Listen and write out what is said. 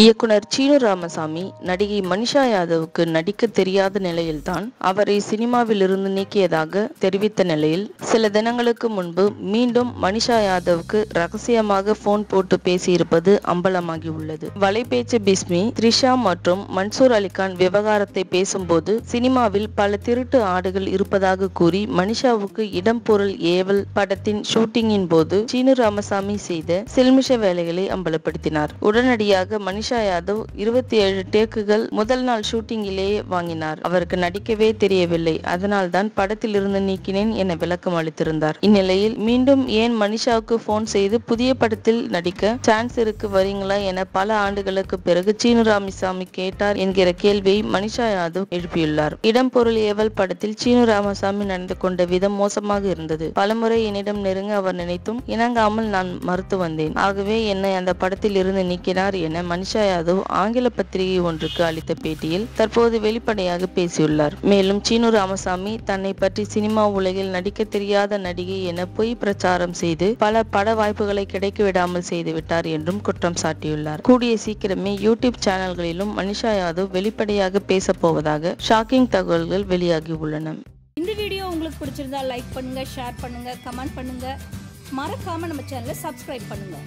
இயக்குனர் சீனு ராமசாமி நடிகை மனிஷா யாதவுக்கு நடிக்க தெரியாத நிலையில்தான் அவரை சினிமாவிலிருந்து நீக்கியதாக தெரிவித்த நிலையில் சில தினங்களுக்கு முன்பு மீண்டும் மனிஷா யாதவுக்கு ரகசியமாக போன் போட்டு பேசியிருப்பது அம்பலமாகி உள்ளது வலைபேச்சு பிஸ்மி த்ரிஷா மற்றும் மன்சூர் அலிகான் விவகாரத்தை பேசும்போது சினிமாவில் பல திருட்டு ஆடுகள் இருப்பதாக கூறி மனிஷாவுக்கு இடம் பொருள் ஏவல் படத்தின் ஷூட்டிங்கின் போது சீனு ராமசாமி செய்த சில்மிஷ வேலைகளை அம்பலப்படுத்தினார். உடனடியாக மனிஷா மனிஷா யாதவ் இருபத்தி ஏழு டேக்குகள் முதல் நாள் ஷூட்டிங்கிலேயே வாங்கினார். அவருக்கு நடிக்கவே தெரியவில்லை. அதனால் தான் படத்தில் இருந்து நீக்கினேன் என விளக்கம் அளித்திருந்தார். இந்நிலையில் மீண்டும் ஏன் மனிஷாவுக்கு போன் செய்து புதிய படத்தில் நடிக்க சான்ஸ் இருக்கு வரீங்களா என பல ஆண்டுகளுக்கு பிறகு சீனு ராமசாமி கேட்டார் என்கிற கேள்வியை மனிஷா யாதவ் எழுப்பியுள்ளார். இடம் பொருள் ஏவல் படத்தில் சீனு ராமசாமி நடந்து கொண்ட விதம் மோசமாக இருந்தது. பலமுறை என்னிடம் நெருங்க அவர் நினைத்தும் இணங்காமல் நான் மறுத்து வந்தேன். ஆகவே என்னை அந்த படத்தில் இருந்து நீக்கினார் என மனிஷா யாதவ் ஆங்கில பத்திரிகை ஒன்றுக்கு அளித்த பேட்டியில் தற்போது வெளிப்படையாக பேசியுள்ளார். மேலும் சீனு ராமசாமி தன்னை பற்றி சினிமா உலகில் நடிக்க தெரியாத நடிகை என பொய் பிரச்சாரம் செய்து பல பட வாய்ப்புகளை கிடைக்க விடாமல் செய்துவிட்டார் என்றும் குற்றம் சாட்டியுள்ளார். கூடிய சீக்கிரமே யூடியூப் சேனல்களிலும் மனிஷா யாதவ் வெளிப்படையாக பேசப் போவதாக ஷாக்கிங் தகவல்கள் வெளியாகி உள்ளன. இந்த வீடியோ உங்களுக்கு பிடிச்சிருந்தா லைக் பண்ணுங்க ஷேர் பண்ணுங்க கமெண்ட் பண்ணுங்க. மறக்காம நம்ம சேனலை சப்ஸ்கிரைப் பண்ணுங்க.